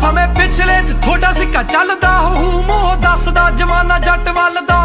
ਸਮੇਂ ਪਿਛਲੇ ਚ ਥੋੜਾ ਸਿੱਕਾ ਚੱਲਦਾ ਹੂ ਮੋਹ ਦੱਸਦਾ ਜਵਾਨਾ ਜੱਟ ਵੱਲ ਦਾ